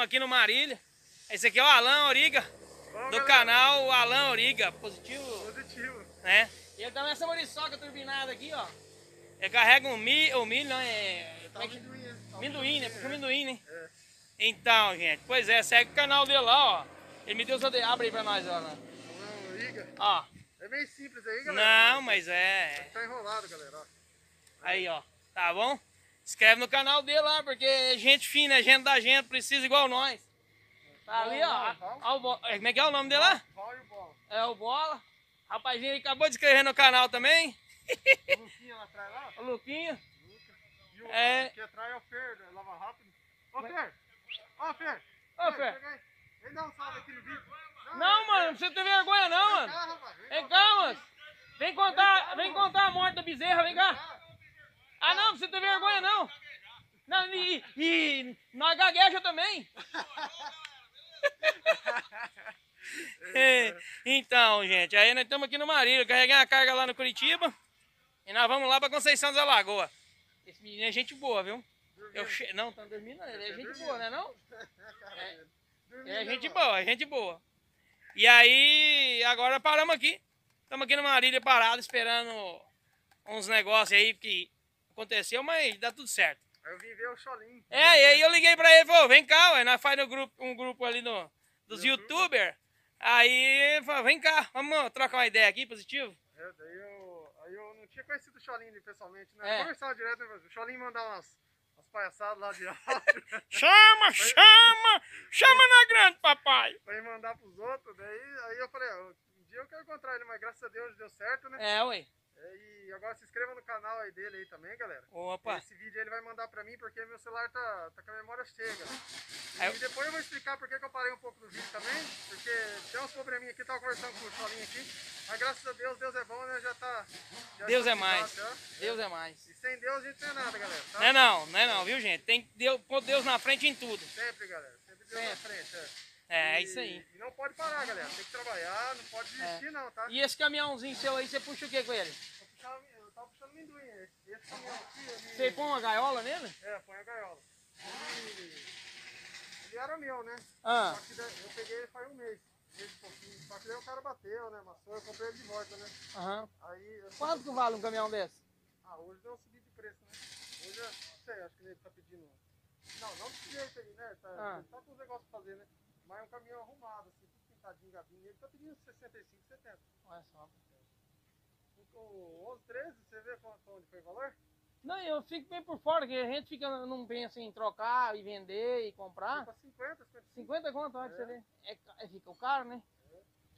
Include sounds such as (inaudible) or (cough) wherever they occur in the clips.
Estamos aqui no Marília. Esse aqui é o Alan Origa, Bom, do galera, canal Alan Origa, positivo, Positivo. né? E ele também essa muriçoca turbinada aqui, ó. Ele carrega um milho, o milho não é... Tá como é amendoim, né? Tá Amendoim, né? Amendoim, né? É. Então, gente, pois é, segue o canal dele lá, ó. Ele me deu seu... de- Abre aí pra nós, ó. Alan. Não, liga. Ó. É meio simples aí, galera. Não, mas é... Tá enrolado, galera. ó. Aí, ó. Tá bom? Inscreve no canal dele lá, porque é gente fina, é gente da gente, precisa igual nós. Tá ali, ó. ó o Bo- Como é que é o nome dele lá? É o Bola. Rapazinho, ele acabou de inscrever no canal também. O Luquinha lá atrás lá. O Luquinha. E o É. aqui atrás é o Fer, né? lava rápido. Ô, Fer! Ó, Fer! Ô, Fer. chega aí. Vem dar um salve aqui no vídeo. Não, mano, não precisa ter vergonha não, Vem mano. cá, rapaz. Vem cá, mano. Vem contar, vem contar a morte da bezerra, vem cá. Ah, não, não precisa ter vergonha não. Não, e, e nós gagueja também. (laughs) É, então, gente, aí nós estamos aqui no Marília, carreguei a carga lá no Curitiba e nós vamos lá pra Conceição das Alagoas. Esse menino é gente boa, viu? Eu che... Não, tá dormindo, não, ele é gente boa, né não? (laughs) É gente boa, é gente boa. E aí, agora paramos aqui. Estamos aqui no Marília parado, esperando uns negócios aí que aconteceu, mas dá tudo certo. Aí eu vim ver o Cholim. É, e aí eu liguei pra ele e falou, vem cá, ué, nós faz no grupo, um grupo ali no, dos youtubers. Aí ele falou, vem cá, vamos trocar uma ideia aqui, positivo? É, daí eu, aí eu não tinha conhecido o Cholim pessoalmente, né? É. Eu conversava direto, né? O Cholim mandava umas, umas palhaçadas lá de áudio (laughs) Chama, chama, chama na grande, papai. pra ir mandar pros outros. Daí aí eu falei, ó, um dia eu quero encontrar ele, mas graças a Deus deu certo, né? É, ué. É, E agora se inscreva no canal aí dele aí também, galera. Opa. Esse vídeo aí ele vai mandar pra mim porque meu celular tá, tá com a memória cheia. E Aí eu- depois eu vou explicar por que eu parei um pouco do vídeo também, porque tem uns probleminha aqui, tava conversando com o Cholinho aqui. Mas graças a Deus, Deus é bom, né? Já tá. Já Deus tá é mais. já. Deus é mais. E sem Deus a gente não é nada, galera. Tá? Não é não, não é não, viu gente? Tem que Deus, pôr Deus na frente em tudo. Sempre, galera. Sempre Deus na frente. É. É, é E- isso aí. E não pode parar, galera. Tem que trabalhar, não pode desistir, não, tá? E esse caminhãozinho seu aí, você puxa o que com ele? Eu tava puxando amendoim. Esse caminhão aqui, ele. Você põe uma gaiola nele? É, põe a gaiola. Ele, ele era meu, né? Ah, Só que eu peguei ele faz um mês. um. Só que daí o cara bateu, né? Amassou, eu comprei ele de volta, né? aham. Aí. Quanto que vale um caminhão desse? Ah, hoje deu uma subida de preço, né? Hoje, eu não sei, acho que ele tá pedindo. Não, não desse jeito aí, né? Tá, Ah. ele tá com os negócios pra fazer, né? Mas é um caminhão arrumado, assim, tudo pintadinho, gabinho. Ele tá pedindo 65, 70. Olha só. O 11, 13, você vê quanto, onde foi o valor? Não, eu fico bem por fora, que a gente fica, não pensa em trocar e vender e comprar. Foi pra 50, 55. 50 conto, olha que você vê. É, é, fica o caro, né?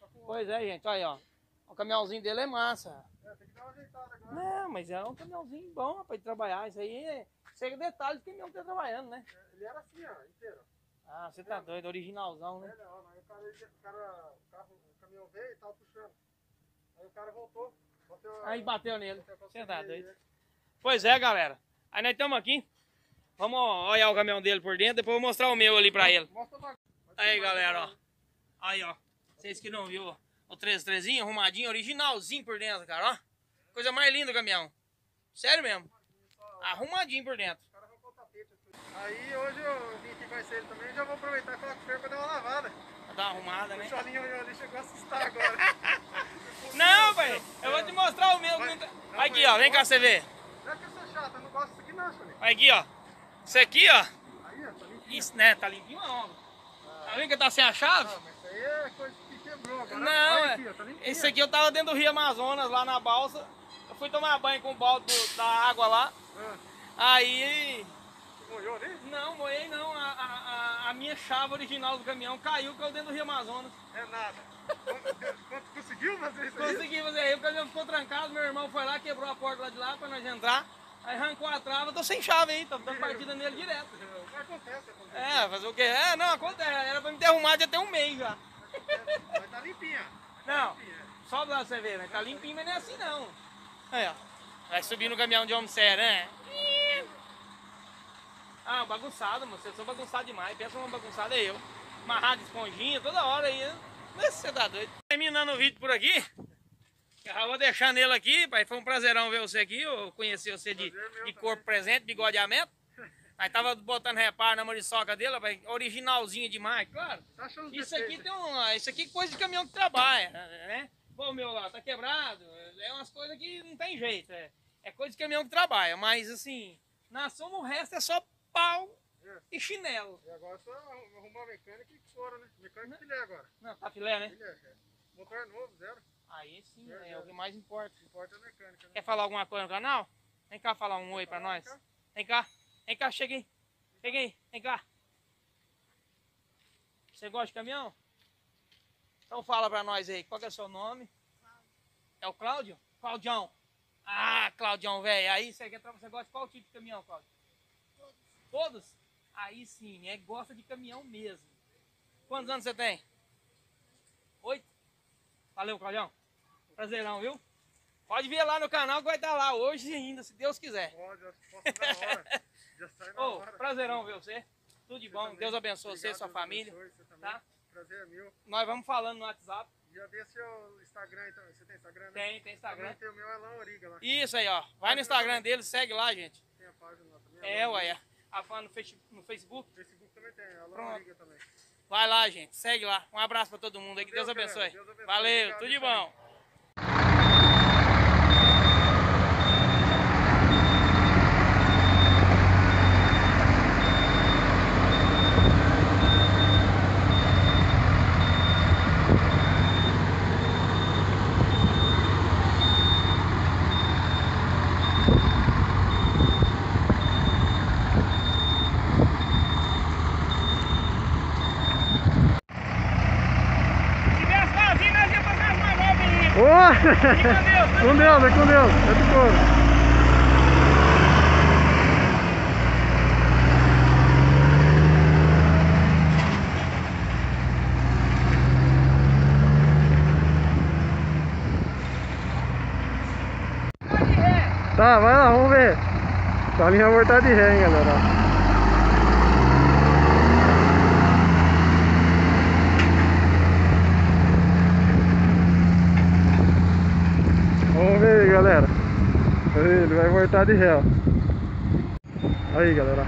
Com Pois é, gente, olha aí, ó. O caminhãozinho dele é massa. É, tem que dar uma ajeitada agora. Não, mas é um caminhãozinho bom rapaz, de trabalhar. Isso aí é. Chega detalhe do caminhão que tá trabalhando, né? Ele era assim, ó, inteiro. Ah, você tá doido, originalzão, né? É, não, mas o cara, o cara, o carro, o caminhão veio e tava puxando. Aí o cara voltou. Bateu Aí bateu nele. calcinha tá né? Pois é, galera. Aí nós estamos aqui. Vamos olhar o caminhão dele por dentro, depois eu vou mostrar o meu ali pra ele. Aí, galera, ó. Aí, ó. Vocês que não viu o 33 arrumadinho, originalzinho por dentro, cara, ó. Coisa mais linda o caminhão. Sério mesmo. Arrumadinho por dentro. Aí hoje eu vim aqui conhecer ele também. Já vou aproveitar e falar com o Fer pra dar uma lavada. Pra dar uma arrumada, né? O Cholinho olhou ali chegou a assustar agora. (laughs) Não, velho. Eu vou te mostrar o meu. não Olha aqui, ó. Vem cá você ver. Não é que sou chato, eu não gosto disso aqui não. Olha aqui, ó. Isso aqui, ó. Aí, ó, tá limpinho. Isso, né? Tá limpinho não. Tá vendo que tá sem a chave? Ah, mas isso aí é coisa que quebrou agora. Não, é. aqui, ó, tá. Esse aqui eu tava dentro do Rio Amazonas, lá na balsa. Eu fui tomar banho com o balde da água lá. Ah, Aí. você molhou ali? Não, moei não. A- a minha chave original do caminhão caiu, caiu dentro do Rio Amazonas. É nada. Conseguiu fazer isso aí? Consegui fazer aí, o caminhão ficou trancado, meu irmão foi lá, quebrou a porta lá de lá pra nós entrar. Aí arrancou a trava, tô sem chave aí, tô dando partida nele direto. Acontece, acontece. É, fazer o quê? É, não, acontece. Era pra me ter arrumado já tem um mês já. Mas tá limpinha. Não, Limpinha. só pra você ver, mas tá limpinho, mas não é assim não. Aí, ó. Vai subir no caminhão de homem sério, né? Ah, bagunçado, moço. Eu sou bagunçado demais. Pensa numa bagunçada é eu. Amarrado de esponjinha toda hora aí. né? Mas Você tá doido. Terminando o vídeo por aqui. Eu vou deixar nele aqui, pai. Foi um prazerão ver você aqui. Eu conheci você de, de corpo presente, bigodeamento. Aí tava botando reparo na muriçoca dele, rapaz, originalzinha demais, claro. Tá Isso aqui defeitos? tem um. Isso aqui é coisa de caminhão que trabalha, né? Pô, meu lá tá quebrado. É umas coisas que não tem jeito. É, é coisa de caminhão que trabalha. Mas assim, na soma o resto é só pau É. e chinelo. E agora só arrumar mecânica e fora, né? Mecânica filé agora. Não, tá filé, né? Filé, é. Motor é novo, zero. Aí sim, É, é, é. o que mais importa. O que importa é a mecânica, né? Quer falar alguma coisa no canal? Vem cá falar um oi pra nós. vem cá. Vem cá, vem cá, chega aí. Chega aí, vem cá. Você gosta de caminhão? Então fala pra nós aí, qual que é o seu nome? É o Cláudio? Claudião. Ah, Claudião, velho. Aí você, quer, você gosta de qual tipo de caminhão, Cláudio? Todos. Aí sim, é gosta de caminhão mesmo. Quantos anos você tem? Oito? Valeu, Claudião. Prazerão, viu? Pode vir lá no canal que vai estar lá hoje ainda, se Deus quiser. Pode, posso na hora. (laughs) Já sai na Ô, hora. prazerão ver você. Tudo de Você bom. também. Deus abençoe você e Obrigado, sua Deus família. abençoe, você tá? Prazer é meu. Nós vamos falando no WhatsApp. Já dê seu Instagram então. Você tem Instagram? né? Tem, tem Instagram. Também tem o meu, é Lão Origa lá. Isso aí, ó. Vai no Instagram dele, segue lá, gente. Tem a página lá também. É, Lão ué. Origa. A fã no no Facebook. Facebook também tem, a Pronto. Também. Vai lá, gente. Segue lá. Um abraço pra todo mundo aí. Que Deus Deus, abençoe. Deus abençoe. Valeu, Obrigado, tudo de bom. Se tivesse vazio, nós ia fazer as manobras (laughs) Com Deus, é com Deus. É de couro. de ré. Tá, vai lá, vamos ver. Carlinho vai voltar de ré, hein, galera. Vamos ver aí, galera. Ele vai voltar de ré, ó. Aí, galera.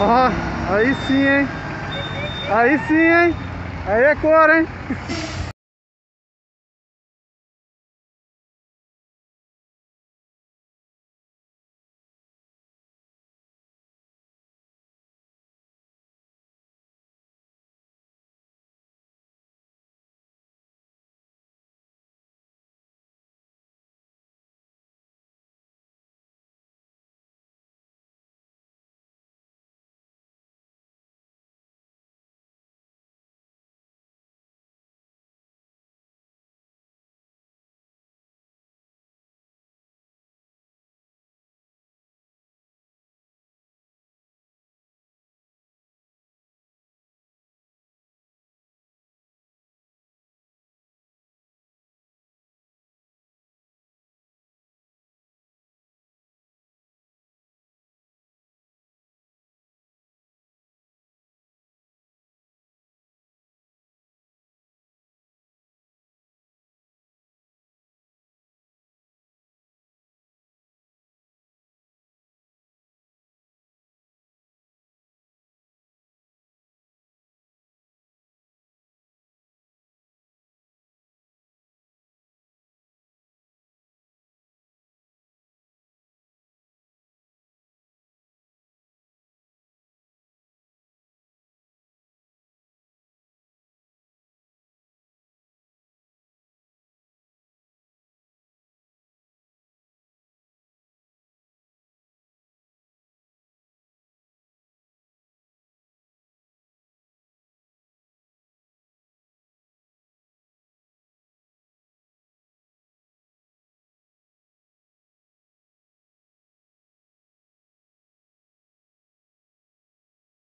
Ó, aí sim, hein? Aí sim, hein? Aí é cor, hein? (laughs)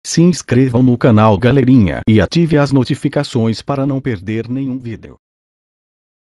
Se inscrevam no canal galerinha e ative as notificações para não perder nenhum vídeo.